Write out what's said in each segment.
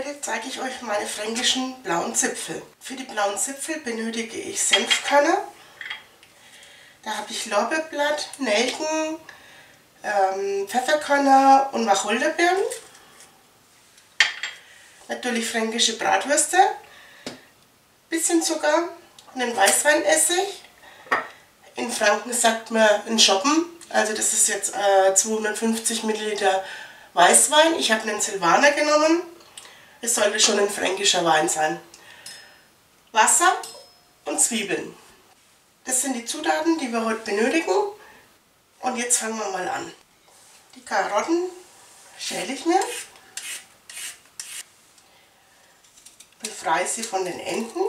Heute zeige ich euch meine fränkischen blauen Zipfel. Für die blauen Zipfel benötige ich Senfkörner. Da habe ich Lorbeerblatt, Nelken, ähm, Pfefferkörner und Wacholderbeeren. Natürlich fränkische Bratwürste, bisschen Zucker und einen Weißweinessig. In Franken sagt man ein Schoppen, also das ist jetzt äh, 250 Milliliter Weißwein. Ich habe einen Silvaner genommen. Es sollte schon ein fränkischer Wein sein. Wasser und Zwiebeln. Das sind die Zutaten, die wir heute benötigen. Und jetzt fangen wir mal an. Die Karotten schäle ich mir. Befreie sie von den Enden.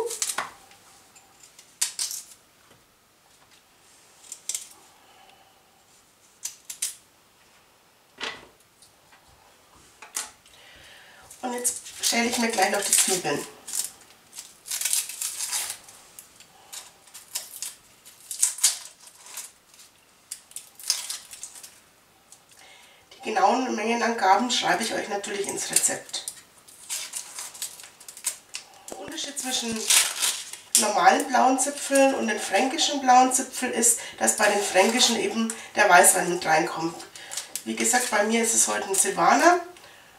Und jetzt schäle ich mir gleich noch die Zwiebeln. Die genauen Mengenangaben schreibe ich euch natürlich ins Rezept. Der Unterschied zwischen normalen blauen Zipfeln und den fränkischen blauen Zipfeln ist, dass bei den fränkischen eben der Weißwein mit reinkommt. Wie gesagt, bei mir ist es heute ein Silvaner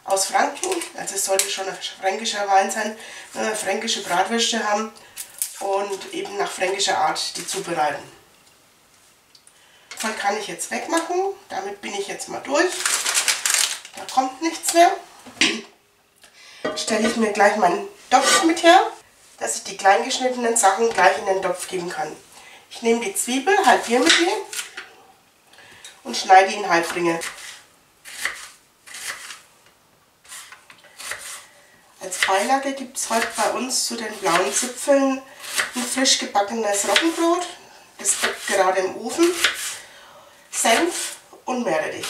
aus Franken. Also es sollte schon ein fränkischer Wein sein, wenn wir fränkische Bratwürste haben und eben nach fränkischer Art die zubereiten. Voll kann ich jetzt wegmachen. Damit bin ich jetzt mal durch. Da kommt nichts mehr. Stelle ich mir gleich meinen Topf mit her, dass ich die kleingeschnittenen Sachen gleich in den Topf geben kann. Ich nehme die Zwiebel, halbiere mit ihr und schneide in Halbringe. Als Beilage gibt es heute bei uns zu den blauen Zipfeln ein frisch gebackenes Roggenbrot. Das backt gerade im Ofen. Senf und Meerrettich.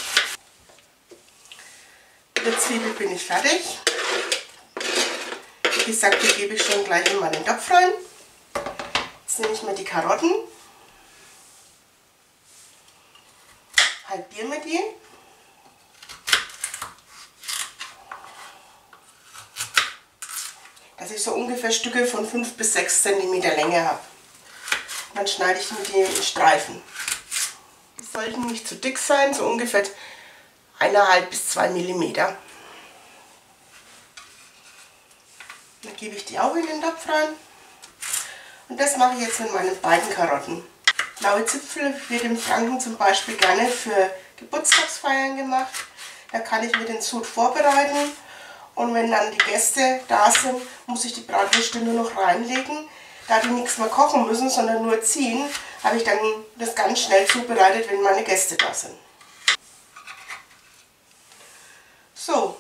Mit der Zwiebel bin ich fertig. Wie gesagt, die gebe ich schon gleich in meinen Topf rein. Jetzt nehme ich mir die Karotten, halbiere mir die dass ich so ungefähr Stücke von 5 bis 6 cm Länge habe. Dann schneide ich mir die in Streifen. Die sollten nicht zu dick sein, so ungefähr 1,5 bis 2 mm. Dann gebe ich die auch in den Topf rein. Und das mache ich jetzt mit meinen beiden Karotten. Blaue Zipfel wird im Franken zum Beispiel gerne für Geburtstagsfeiern gemacht. Da kann ich mir den Sud vorbereiten und wenn dann die Gäste da sind, muss ich die Bratwürste nur noch reinlegen. Da die nichts mehr kochen müssen, sondern nur ziehen, habe ich dann das ganz schnell zubereitet, wenn meine Gäste da sind. So.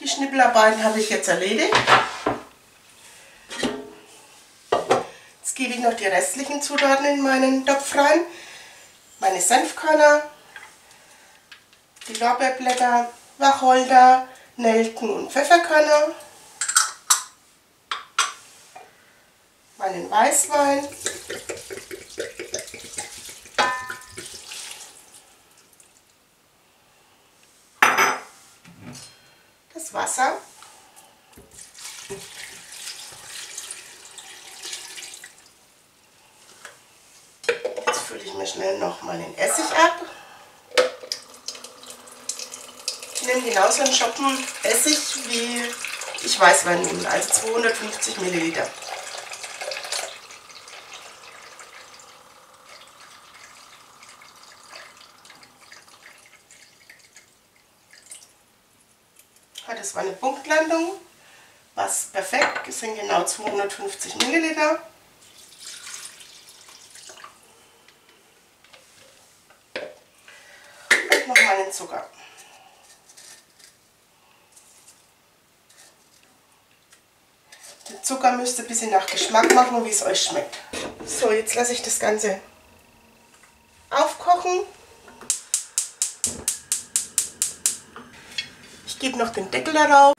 Die Schnippelarbeiten habe ich jetzt erledigt. Jetzt gebe ich noch die restlichen Zutaten in meinen Topf rein. Meine Senfkörner, die Lorbeerblätter, Wacholder, Nelken und Pfefferkörner, meinen Weißwein, das Wasser, jetzt fülle ich mir schnell noch den Essig ab. Nehme genauso einen Schoppen Essig wie ich Weißwein nehme, also 250 Milliliter. Das war eine Punktlandung, was perfekt, das sind genau 250 Milliliter. Und noch meinen Zucker. Zucker müsst ihr ein bisschen nach Geschmack machen, wie es euch schmeckt. So, jetzt lasse ich das Ganze aufkochen. Ich gebe noch den Deckel darauf.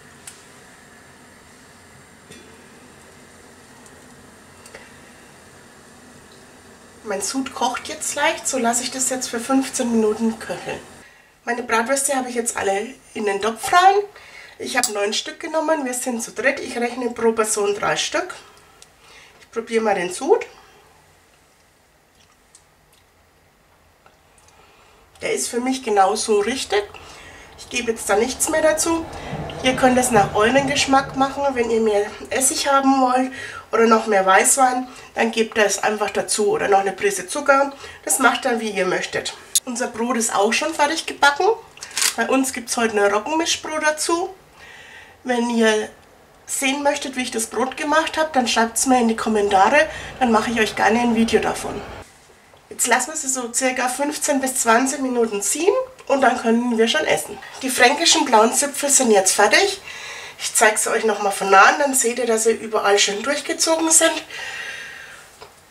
Mein Sud kocht jetzt leicht, so lasse ich das jetzt für 15 Minuten köcheln. Meine Bratwürste habe ich jetzt alle in den Topf rein. Ich habe neun Stück genommen, wir sind zu dritt. Ich rechne pro Person drei Stück. Ich probiere mal den Sud. Der ist für mich genauso richtig. Ich gebe jetzt da nichts mehr dazu. Ihr könnt es nach euren Geschmack machen. Wenn ihr mehr Essig haben wollt oder noch mehr Weißwein, dann gebt es einfach dazu oder noch eine Prise Zucker. Das macht dann, wie ihr möchtet. Unser Brot ist auch schon fertig gebacken. Bei uns gibt es heute eine Roggenmischbrot dazu. Wenn ihr sehen möchtet, wie ich das Brot gemacht habe, dann schreibt es mir in die Kommentare. Dann mache ich euch gerne ein Video davon. Jetzt lassen wir sie so circa 15 bis 20 Minuten ziehen und dann können wir schon essen. Die fränkischen blauen Zipfel sind jetzt fertig. Ich zeige sie euch nochmal von nahen, dann seht ihr, dass sie überall schön durchgezogen sind.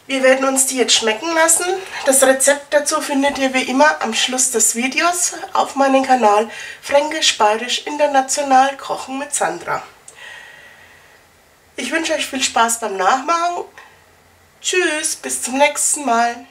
Wir werden uns die jetzt schmecken lassen. Das Rezept dazu findet ihr wie immer am Schluss des Videos auf meinem Kanal Fränkisch-Bayerisch International Kochen mit Sandra. Ich wünsche euch viel Spaß beim Nachmachen. Tschüss, bis zum nächsten Mal.